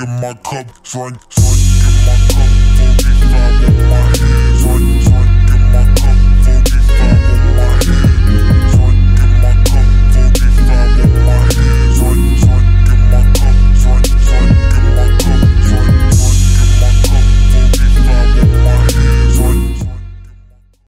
in my cup, drink,